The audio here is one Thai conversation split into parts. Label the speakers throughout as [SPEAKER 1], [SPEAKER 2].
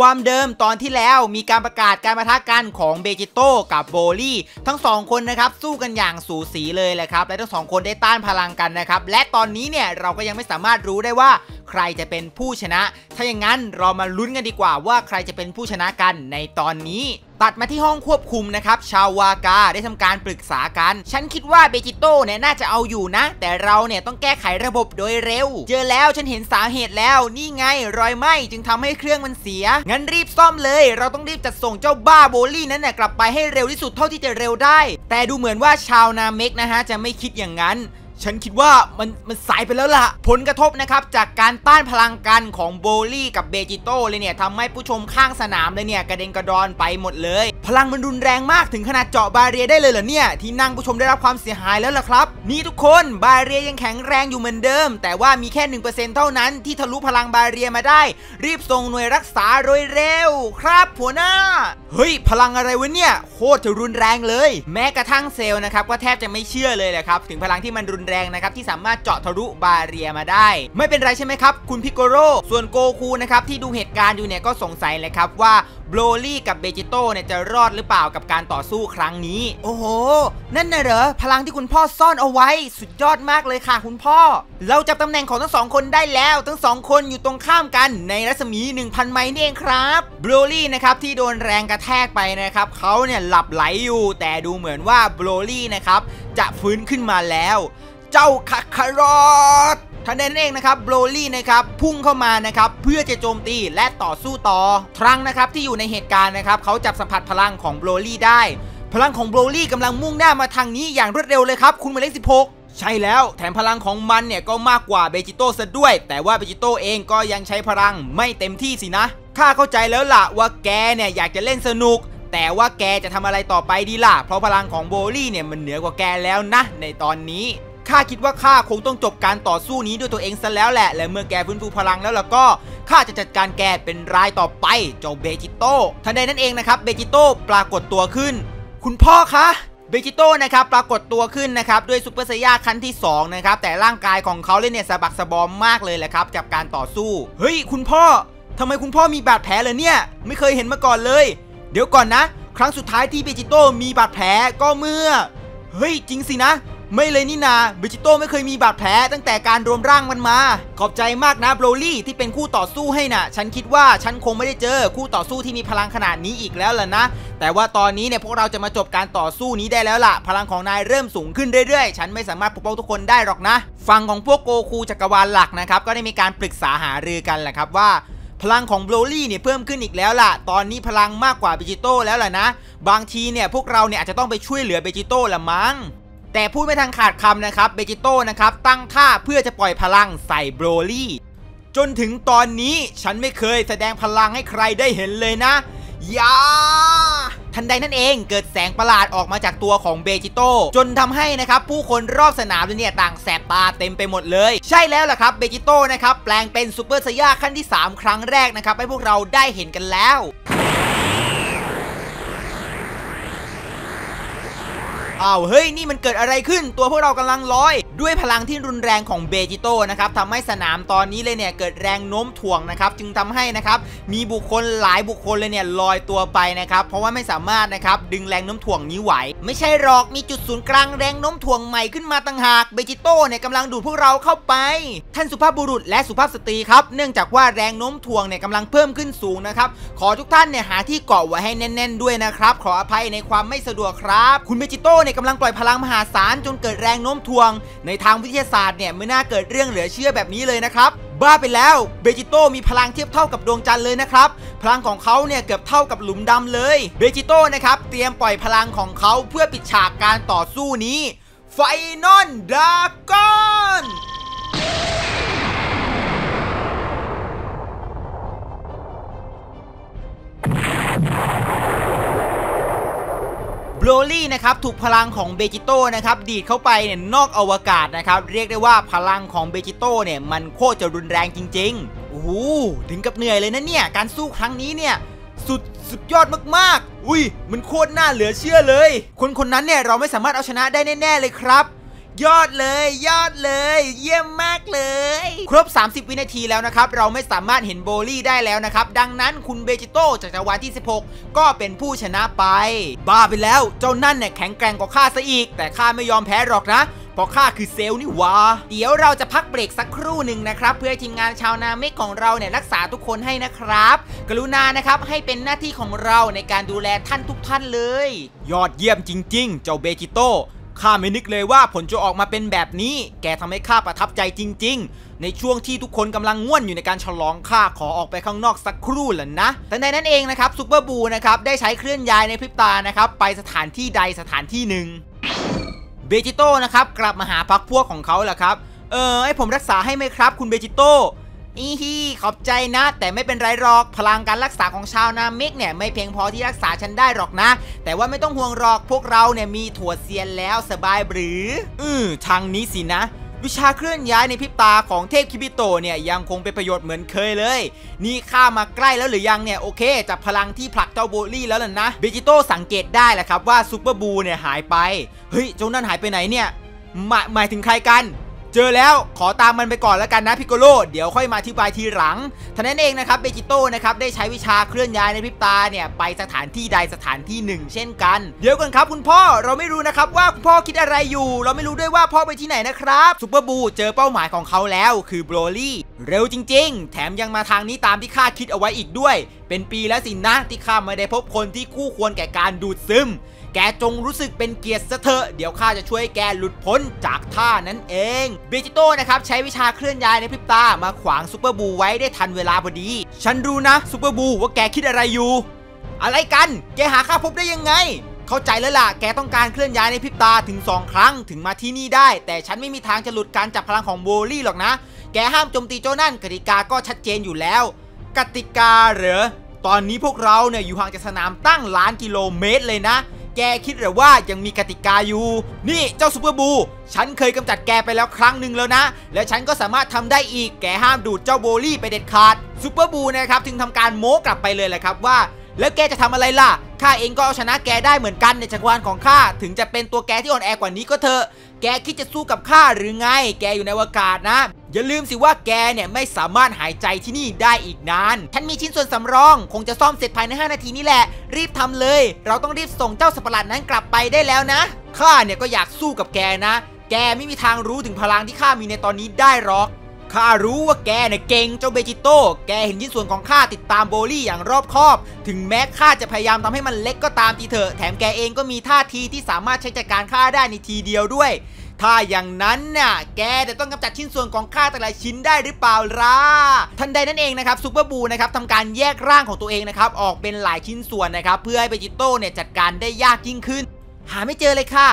[SPEAKER 1] ความเดิมตอนที่แล้วมีการประกาศการประทะกันของเบจิโต้กับโบลี่ทั้งสองคนนะครับสู้กันอย่างสูสีเลยแหละครับและทั้งสองคนได้ต้านพลังกันนะครับและตอนนี้เนี่ยเราก็ยังไม่สามารถรู้ได้ว่า ใครจะเป็นผู้ชนะ ถ้าอย่างนั้นเรามาลุ้นกันดีกว่าว่าใครจะเป็นผู้ชนะกันในตอนนี้ ตัดมาที่ห้องควบคุมนะครับ ชาววากาได้ทำการปรึกษากัน ฉันคิดว่าเบจิโต้เนี่ยน่าจะเอาอยู่นะ แต่เราเนี่ยต้องแก้ไขระบบโดยเร็ว เจอแล้วฉันเห็นสาเหตุแล้ว นี่ไงรอยไหม้จึงทำให้เครื่องมันเสีย งั้นรีบซ่อมเลย เราต้องรีบจัดส่งเจ้าบ้าโบลี่นั้นน่ะกลับไปให้เร็วที่สุดเท่าที่จะเร็วได้ แต่ดูเหมือนว่าชาวนาเมกนะฮะจะไม่คิดอย่างนั้น ฉันคิดว่ามันมันสายไปแล้วล่ะ ผลกระทบนะครับจากการต้านพลังกันของโบลี่กับเบจิโต้เลยเนี่ยทำให้ผู้ชมข้างสนามเลยเนี่ยกระเด็นกระดอนไปหมดเลย พลังมันรุนแรงมากถึงขนาดเจาะบาเรียได้เลยเหรอเนี่ยที่นั่งผู้ชมได้รับความเสียหายแล้วล่ะครับ นี่ทุกคนบาเรียยังแข็งแรงอยู่เหมือนเดิม แต่ว่ามีแค่ 1%เท่านั้นที่ทะลุพลัง barrier มาได้ รีบส่งหน่วยรักษาโดยเร็ว ครับหัวหน้า เฮ้ย พลังอะไรวะเนี่ยโคตรจะรุนแรงเลย แม้กระทั่งเซลล์นะครับก็แทบจะไม่เชื่อเลยแหละครับถึงพลังที่มันรุนแรงนะครับที่สามารถเจาะทะลุ barrier มาได้ ไม่เป็นไรใช่ไหมครับ คุณพิคโกโร่ส่วนโกคูนะครับที่ดูเหตุการณ์อยู่เนี่ยก็สงสัยเลยครับว่าโบรลี่กับเบจิโต้เนี่ยจะรอดหรือเปล่ากับการต่อสู้ครั้งนี้ โอ้โห นั่นน่ะเหรอ พลังที่คุณพ่อซ่อนเอาไว้ สุดยอดมากเลยค่ะคุณพ่อ เราจับตำแหน่งของทั้งสองคนได้แล้ว ทั้งสองคนอยู่ตรงข้ามกันในรัศมี 1,000 ไมล์นี่เองครับโบรลี่นะครับที่โดนแรงกระแทกไปนะครับเขาเนี่ยหลับไหลอยู่ แต่ดูเหมือนว่าโบรลี่นะครับจะฟื้นขึ้นมาแล้ว เจ้าคาคารอตทันใดนั้นเองนะครับโบรลี่นะครับพุ่งเข้ามานะครับเพื่อจะโจมตีและต่อสู้ต่อทรังนะครับที่อยู่ในเหตุการณ์นะครับเขาจับสัมผัสพลังของโบรลี่ได้ พลังของโบรลี่กำลังมุ่งหน้ามาทางนี้อย่างรวดเร็วเลยครับคุณหมายเลข16ใช่แล้วแถมพลังของมันเนี่ยก็มากกว่าเบจิโต้ซะด้วย แต่ว่าเบจิโต้เองก็ยังใช้พลังไม่เต็มที่สินะข้าเข้าใจแล้วล่ะว่าแกเนี่ยอยากจะเล่นสนุก แต่ว่าแกจะทำอะไรต่อไปดีล่ะ เพราะพลังของโบลี่เนี่ยมันเหนือกว่าแกแล้วนะในตอนนี้ ข้าคิดว่าข้าคงต้องจบการต่อสู้นี้ด้วยตัวเองซะแล้วแหละ และเมื่อแกฟื้นฟูพลังแล้วล่ะก็ข้าจะจัดการแกเป็นรายต่อไปเจ้าเบจิโต้ทันใดนั้นเองนะครับเบจิโต้ปรากฏตัวขึ้น คุณพ่อคะเบจิโต้นะครับปรากฏตัวขึ้นนะครับด้วยซูเปอร์ไซยาขั้นที่2นะครับแต่ร่างกายของเขาเลยเนี่ยสะบักสะบอมมากเลยแหละครับกับการต่อสู้ เฮ้ย คุณพ่อทำไมคุณพ่อมีบาดแผลเลยเนี่ย ไม่เคยเห็นมาก่อนเลย เดี๋ยวก่อนนะ ครั้งสุดท้ายที่เบจิโต้มีบาดแผลก็เมื่อ เฮ้ย จริงสินะ ไม่เลยนี่นาเบจิโต้ไม่เคยมีบาดแผลตั้งแต่การรวมร่างมันมา ขอบใจมากนะโบรลี่ที่เป็นคู่ต่อสู้ให้น่ะ ฉันคิดว่าฉันคงไม่ได้เจอคู่ต่อสู้ที่มีพลังขนาดนี้อีกแล้วล่ะนะ แต่ว่าตอนนี้เนี่ยพวกเราจะมาจบการต่อสู้นี้ได้แล้วล่ะ พลังของนายเริ่มสูงขึ้นเรื่อยๆ ฉันไม่สามารถปกป้องทุกคนได้หรอกนะ ฝั่งของพวกโกคูจักรวาลหลักนะครับก็ได้มีการปรึกษาหารือกันแหละครับว่าพลังของโบรลี่เนี่ยเพิ่มขึ้นอีกแล้วล่ะ ตอนนี้พลังมากกว่าเบจิโต้แล้วล่ะนะ บางทีเนี่ยพวกเราเนี่ยอาจจะต้องไปช่วยเหลือเบจิโต้ละมั้ง แต่พูดไม่ทันขาดคำนะครับเบจิโต้นะครับตั้งท่าเพื่อจะปล่อยพลังใส่โบรลี่ จนถึงตอนนี้ฉันไม่เคยแสดงพลังให้ใครได้เห็นเลยนะยาทันใดนั่นเองเกิดแสงประหลาดออกมาจากตัวของเบจิโต้จนทำให้นะครับผู้คนรอบสนามเนี่ยต่างแสบตาเต็มไปหมดเลย ใช่แล้วล่ะครับเบจิโต้นะครับแปลงเป็นซูเปอร์ไซย่าขั้นที่ 3 ครั้งแรกนะครับให้พวกเราได้เห็นกันแล้ว อ้าวเฮ้ยนี่มันเกิดอะไรขึ้น ตัวพวกเรากำลังลอย ด้วยพลังที่รุนแรงของเบจิโต้นะครับทำให้สนามตอนนี้เลยเนี่ยเกิดแรงโน้มถ่วงนะครับจึงทำให้นะครับมีบุคคลหลายบุคคลเลยเนี่ยลอยตัวไปนะครับเพราะว่าไม่สามารถนะครับดึงแรงโน้มถ่วงนี้ไหว ไม่ใช่หรอกมีจุดศูนย์กลางแรงโน้มถ่วงใหม่ขึ้นมาต่างหากเบจิโต้เนี่ยกำลังดูดพวกเราเข้าไป ท่านสุภาพบุรุษและสุภาพสตรีครับเนื่องจากว่าแรงโน้มถ่วงเนี่ยกำลังเพิ่มขึ้นสูงนะครับขอทุกท่านเนี่ยหาที่เกาะไว้ให้แน่น ๆ ด้วยนะครับขออภัยในความไม่สะดวกครับ คุณเบจิโต้เนี่ยกำลังปล่อยพลังมหาศาลจนเกิดแรงโน้มถ่วง ในทางวิทยาศาสตร์เนี่ยไม่น่าเกิดเรื่องเหลือเชื่อแบบนี้เลยนะครับบ้าไปแล้วเบจิโต้มีพลังเทียบเท่ากับดวงจันทร์เลยนะครับ พลังของเขาเนี่ยเกือบเท่ากับหลุมดำเลยเบจิโต้นะครับเตรียมปล่อยพลังของเขาเพื่อปิดฉากการต่อสู้นี้ไฟนอลดากอน รี่นะครับถูกพลังของเบจิโต้นะครับดีดเข้าไปเนี่ยนอกอวกาศนะครับเรียกได้ว่าพลังของเบจิโต้เนี่ยมันโคตรจะรุนแรงจริงๆโอ้โหถึงกับเหนื่อยเลยนะเนี่ยการสู้ครั้งนี้เนี่ยสุดสุดยอดมากๆ อุ้ยมันโคตรน่าเหลือเชื่อเลย คนคนนั้นเนี่ยเราไม่สามารถเอาชนะได้แน่ ๆ เลยครับ ยอดเลยยอดเลย เยี่ยมมากเลย ครบ 30 วินาทีแล้วนะครับ เราไม่สามารถเห็นโบลี่ได้แล้วนะครับ ดังนั้นคุณเบจิโต้จากจักรวาลที่ 16 ก็เป็นผู้ชนะไป บ้าไปแล้วเจ้านั่นเนี่ยแข็งแกร่งกว่าข้าซะอีก แต่ข้าไม่ยอมแพ้หรอกนะเพราะข้าคือเซลล์นี่วะเดี๋ยวเราจะพักเบรกสักครู่หนึ่งนะครับ เพื่อให้ทีมงานชาวนาเมกของเราเนี่ยรักษาทุกคนให้นะครับ กรุณานะครับให้เป็นหน้าที่ของเราในการดูแลท่านทุกท่านเลย ยอดเยี่ยมจริง ๆ เจ้าเบจิโต้ ข้าไม่นึกเลยว่าผลจะออกมาเป็นแบบนี้ แกทำให้ข้าประทับใจจริง ๆ ในช่วงที่ทุกคนกำลังง่วนอยู่ในการฉลองข้าขอออกไปข้างนอกสักครู่แหละนะ แต่ในนั้นเองนะครับซูเปอร์บูนะครับได้ใช้เคลื่อนย้ายในพริบตานะครับไปสถานที่ใดสถานที่หนึ่งเบจิโต้นะครับกลับมาหาพรรคพวกของเขาแหละครับเออให้ผมรักษาให้ไหมครับ คุณเบจิโต้ อีฮีขอบใจนะ แต่ไม่เป็นไรหรอกพลังการรักษาของชาวนาเมกเนี่ยไม่เพียงพอที่รักษาฉันได้หรอกนะ แต่ว่าไม่ต้องห่วงหรอกพวกเราเนี่ยมีถั่วเซียนแล้วสบายหรือ อือทางนี้สินะวิชาเคลื่อนย้ายในพริบตาของเทพคิบิโตเนี่ยยังคงเป็นประโยชน์เหมือนเคยเลย นี่ข้ามาใกล้แล้วหรือยังเนี่ยโอเคจับพลังที่ผลักเจ้าโบรลี่แล้วล่ะนะเบจิโต้สังเกตได้แหละครับว่าซูเปอร์บูเนี่ยหายไป เฮ้ยเจ้านั่นหายไปไหนเนี่ยหมายหมายถึงใครกัน เจอแล้วขอตามมันไปก่อนแล้วกันนะพิโกโลเดี๋ยวค่อยมาอธิบายทีหลังทันใดนั้นเองนะครับเบจิโต้นะครับได้ใช้วิชาเคลื่อนย้ายในพริบตาเนี่ยไปสถานที่ใดสถานที่หนึ่ง เช่นกัน เดี๋ยวก่อนครับคุณพ่อเราไม่รู้นะครับว่าคุณพ่อคิดอะไรอยู่ เราไม่รู้ด้วยว่าพ่อไปที่ไหนนะครับซูเปอร์บูเจอเป้าหมายของเขาแล้วคือโบรลี่เร็วจริง ๆ แถมยังมาทางนี้ตามที่ข้าคิดเอาไว้อีกด้วย เป็นปีแล้วสินะที่ข้าไม่ได้พบคนที่คู่ควรแก่การดูดซึม แกจงรู้สึกเป็นเกียรติซะเถอะ เดี๋ยวข้าจะช่วยแกหลุดพ้นจากทันใดนั้นเองเบจิโต้นะครับใช้วิชาเคลื่อนย้ายในพริบตามาขวางซูเปอร์บูไว้ได้ทันเวลาพอดี ฉันรู้นะซูเปอร์บูว่าแกคิดอะไรอยู่ อะไรกัน แกหาข้าพบได้ยังไงเข้าใจแล้วล่ะ แกต้องการเคลื่อนย้ายในพริบตาถึง 2 ครั้งถึงมาที่นี่ได้ แต่ฉันไม่มีทางจะหลุดการจับพลังของโบรลี่หรอกนะ แกห้ามโจมตีเจ้านั่นกติกาก็ชัดเจนอยู่แล้ว กติกาเหรอ ตอนนี้พวกเราเนี่ยอยู่ห่างจากสนามตั้งล้านกิโลเมตรเลยนะ แกคิดหรือว่ายังมีกติกาอยู่ นี่เจ้าซูเปอร์บู ฉันเคยกำจัดแกไปแล้วครั้งหนึ่งแล้วนะ และฉันก็สามารถทำได้อีก แกห้ามดูดเจ้าโบลี่ไปเด็ดขาดซูเปอร์บูนะครับถึงทำการโม้กลับไปเลยแหละครับว่า แล้วแกจะทำอะไรล่ะ ข้าเองก็เอาชนะแกได้เหมือนกันในจักรวาลของข้า ถึงจะเป็นตัวแกที่อ่อนแอกว่านี้ก็เถอะ แกคิดจะสู้กับข้าหรือไง แกอยู่ในอวกาศนะ อย่าลืมสิว่าแกเนี่ยไม่สามารถหายใจที่นี่ได้อีกนาน ฉันมีชิ้นส่วนสำรอง คงจะซ่อมเสร็จภายใน 5 นาทีนี่แหละ รีบทำเลย เราต้องรีบส่งเจ้าสัปหลาดนั้นกลับไปได้แล้วนะ ข้าเนี่ยก็อยากสู้กับแกนะ แกไม่มีทางรู้ถึงพลังที่ข้ามีในตอนนี้ได้หรอก ข้ารู้ว่าแกเนี่ยเก่งเจ้าเบจิโต้ แกเห็นชิ้นส่วนของข้าติดตามโบลี่อย่างรอบคอบ ถึงแม้ข้าจะพยายามทำให้มันเล็กก็ตามทีเถอะ แถมแกเองก็มีท่าทีที่สามารถใช้จัดการข้าได้ในทีเดียวด้วย ถ้าอย่างนั้นน่ะแกจะต้องกำจัดชิ้นส่วนของข้าแต่ละชิ้นได้หรือเปล่าล่ะทันใดนั่นเองนะครับซูเปอร์บูนะครับทำการแยกร่างของตัวเองนะครับออกเป็นหลายชิ้นส่วนนะครับเพื่อให้เบจิโต้เนี่ยจัดการได้ยากยิ่งขึ้น หาไม่เจอเลยค่ะ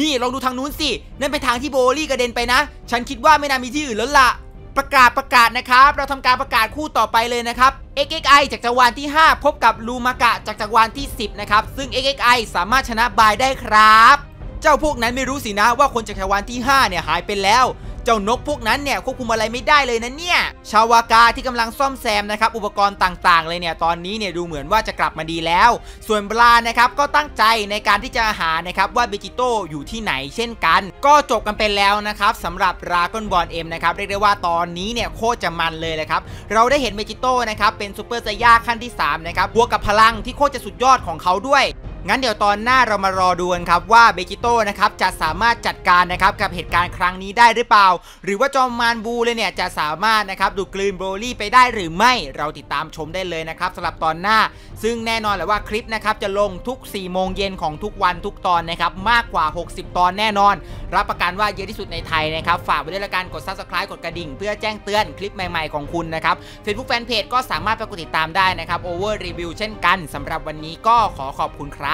[SPEAKER 1] นี่ลองดูทางนู้นสิ นั่นเป็นทางที่โบรลี่กระเด็นไปนะ ฉันคิดว่าไม่น่ามีที่อื่นแล้วล่ะประกาศประกาศนะครับ เราทำการประกาศคู่ต่อไปเลยนะครับ XXI จากจักรวาลที่ 5 พบกับลูมากะจากจักรวาลที่ 10 นะครับ ซึ่ง XXI สามารถชนะบายได้ครับ เจ้าพวกนั้นไม่รู้สินะว่าคนจากจักรวาลที่ 5 เนี่ยหายไปแล้ว เจ้านกพวกนั้นเนี่ยควบคุมอะไรไม่ได้เลยนะเนี่ย ชาววาร์กาที่กำลังซ่อมแซมนะครับอุปกรณ์ต่างๆ เลยเนี่ยตอนนี้เนี่ยดูเหมือนว่าจะกลับมาดีแล้ว ส่วนบลานะครับก็ตั้งใจในการที่จะหานะครับว่าเบจิโต้อยู่ที่ไหนเช่นกัน ก็จบกันไปแล้วนะครับสำหรับดราก้อนบอล M นะครับเรียกได้ว่าตอนนี้เนี่ยโคตรจะมันเลยเลยครับเราได้เห็นเบจิโต้นะครับเป็นซูเปอร์ไซย่าขั้นที่3นะครับบวกกับพลังที่โคตรจะสุดยอดของเขาด้วย งั้นเดี๋ยวตอนหน้าเรามารอดูกันครับว่าเบจิโต้นะครับจะสามารถจัดการนะครับกับเหตุการณ์ครั้งนี้ได้หรือเปล่า หรือว่าจอมมารบูเลยเนี่ยจะสามารถนะครับดูดกลืนโบรลี่ไปได้หรือไม่เราติดตามชมได้เลยนะครับสำหรับตอนหน้า ซึ่งแน่นอนแหละว่าคลิปนะครับจะลงทุก 4 โมงเย็นของทุกวันทุกตอนนะครับมากกว่า 60 ตอนแน่นอน รับประกันว่าเยอะที่สุดในไทยนะครับฝากไว้ด้วยละกันกด subscribe กดกระดิ่ง เพื่อแจ้งเตือนคลิปใหม่ ๆของคุณนะครับ Facebook Fanpage ก็สามารถไปกดติดตามได้นะครับ Over Review เช่นกันสำหรับวันนี้ก็ขอขอบคุณครับ